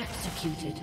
Executed.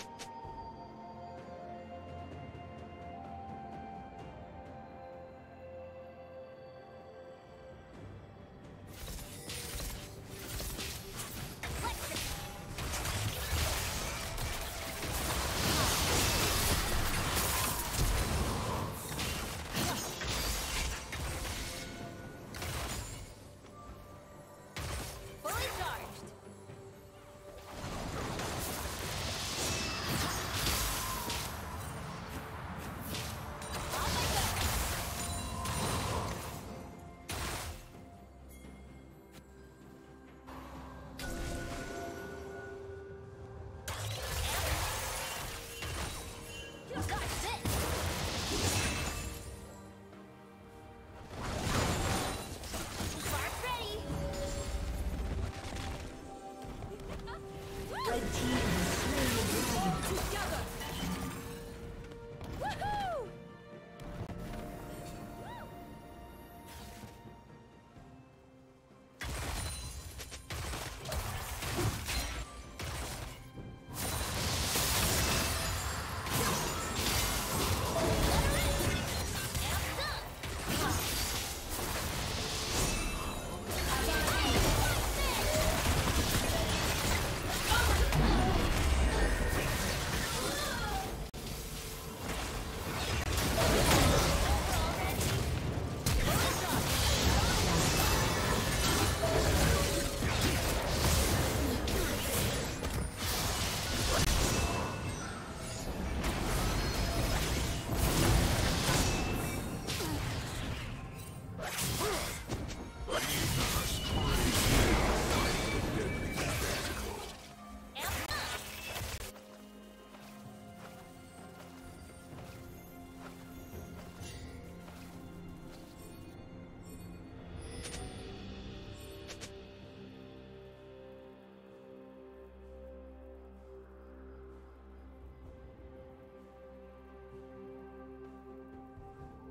Killing spree.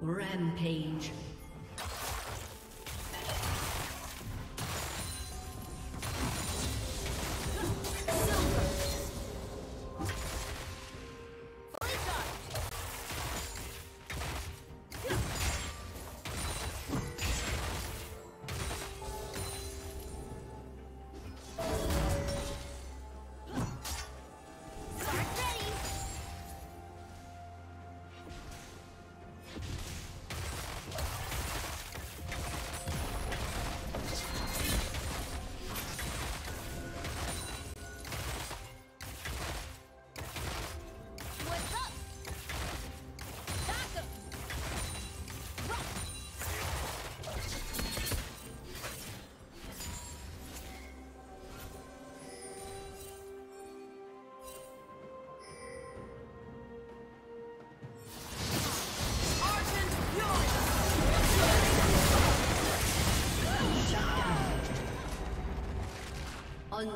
Rampage.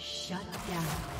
Shut down.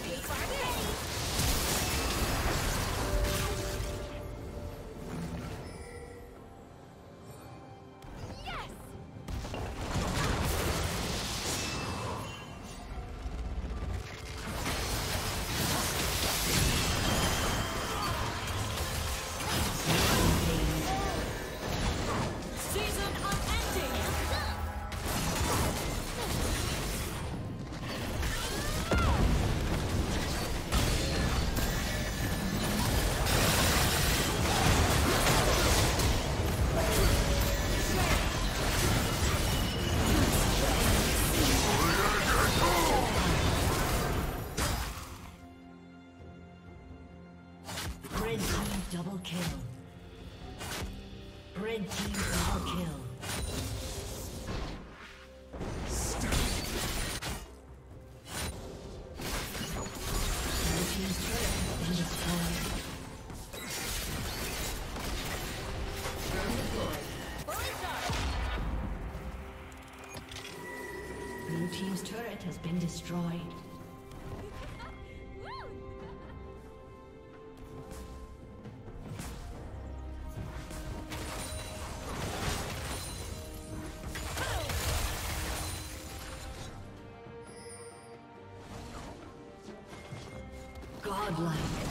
been destroyed. Godlike.